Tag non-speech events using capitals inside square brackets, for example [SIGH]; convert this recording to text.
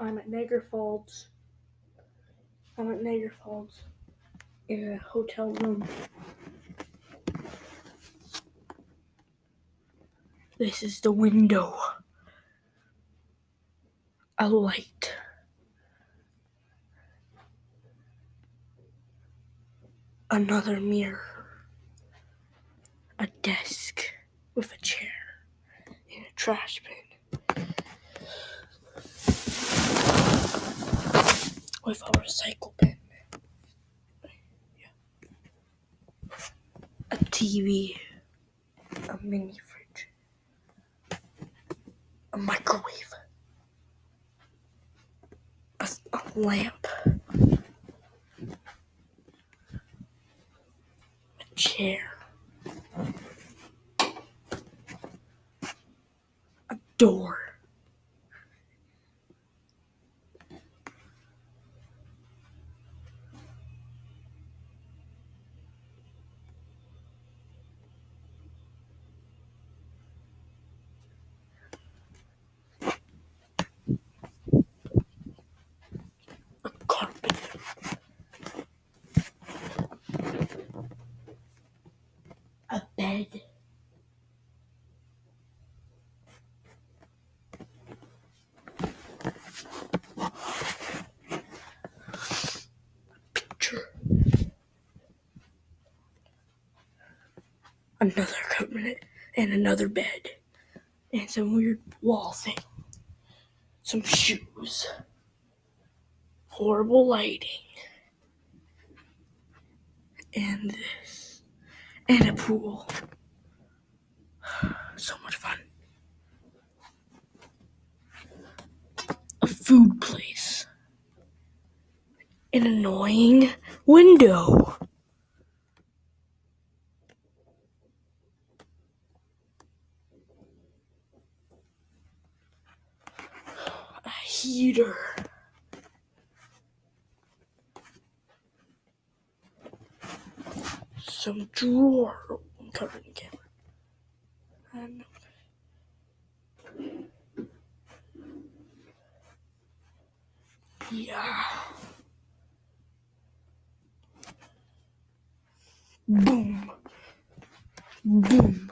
I'm at Niagara Falls. I'm at Niagara Falls in a hotel room. This is the window. A light. Another mirror. A desk with a chair and a trash bin. With a recycle bin. Yeah. A TV. A mini fridge. A microwave. A, a lamp. A chair. A door. A carpet. A bed. Picture. Another cabinet and another bed. And some weird wall thing. Some shoes. Horrible lighting. And this. And a pool. [SIGHS] So much fun. A food place. An annoying window. [SIGHS] A heater. Some drawer. I'm covering the camera. And yeah. Boom. Boom.